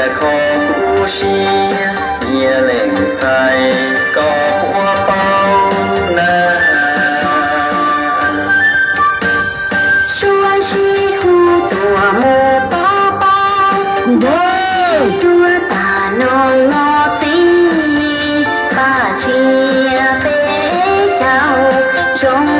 chia cởi cú nhẹ lên say có hoa bao na Chúa chi hu tua mô bao bao Chúa ta non ngọt xinh Ba chia bế chào trông.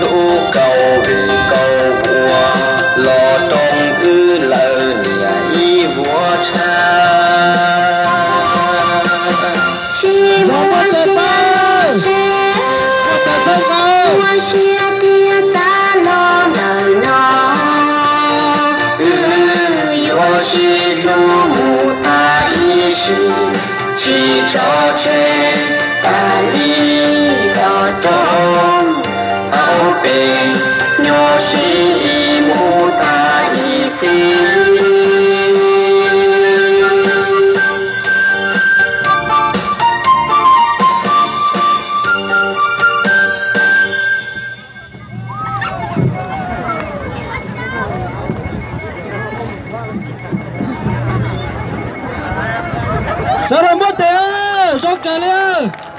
lũ cầu vì cầu vua lo trong ư nhà y vua cha. Chi lo nở nó yo shi lu mu ta yi shi chi cho che ta li Salam buat ya, sok kalian.